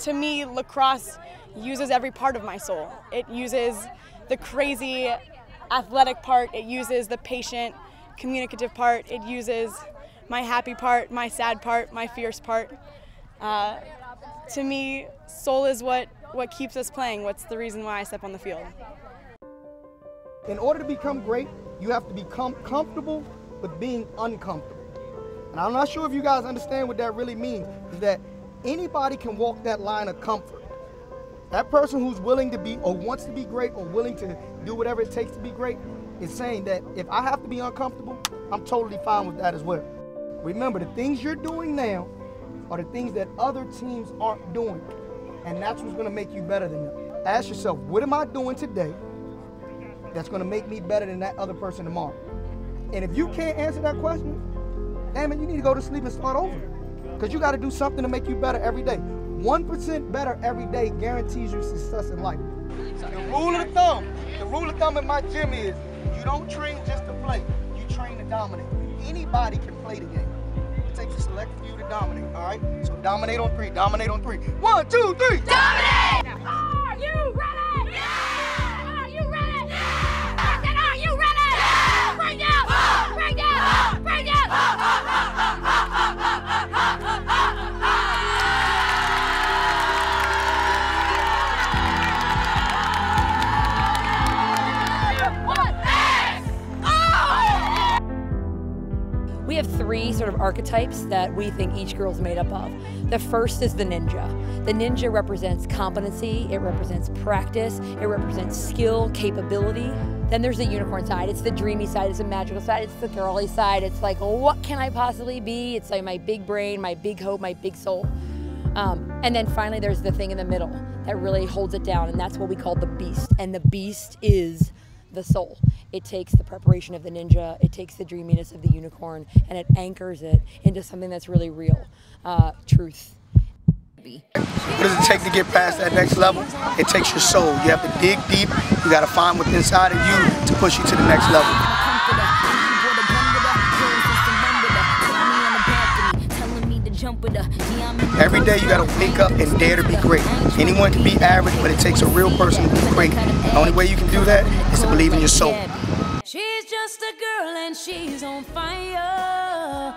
to me, lacrosse uses every part of my soul. It uses the crazy athletic part, it uses the patient, communicative part, it uses my happy part, my sad part, my fierce part. Uh, to me, soul is what, what keeps us playing, what's the reason why I step on the field. In order to become great, you have to become comfortable with being uncomfortable. And I'm not sure if you guys understand what that really means, is that anybody can walk that line of comfort. That person who's willing to be or wants to be great or willing to do whatever it takes to be great is saying that if I have to be uncomfortable, I'm totally fine with that as well. Remember, the things you're doing now are the things that other teams aren't doing. And that's what's gonna make you better than them. Ask yourself, what am I doing today that's gonna make me better than that other person tomorrow? And if you can't answer that question, damn it, you need to go to sleep and start over. Because you got to do something to make you better every day. 1% better every day guarantees you success in life. The rule of thumb, the rule of thumb in my gym is you don't train just to play, you train to dominate. Anybody can play the game. It takes a select few to dominate, all right? So dominate on three, dominate on three. One, two, three. Dominate! Have three sort of archetypes that we think each girl's made up of. The first is the ninja. The ninja represents competency, it represents practice, it represents skill, capability. Then there's the unicorn side. It's the dreamy side, it's the magical side, it's the girly side. It's like, what can I possibly be? It's like my big brain, my big hope, my big soul. Um, and then finally, there's the thing in the middle that really holds it down, and that's what we call the beast. And the beast is the soul. It takes the preparation of the ninja, it takes the dreaminess of the unicorn, and it anchors it into something that's really real uh, truth. What does it take to get past that next level? It takes your soul. You have to dig deep. You got to find what's inside of you to push you to the next level. Every day you gotta wake up and dare to be great. Anyone can be average, but it takes a real person to be great. The only way you can do that is to believe in your soul. She's just a girl and she's on fire.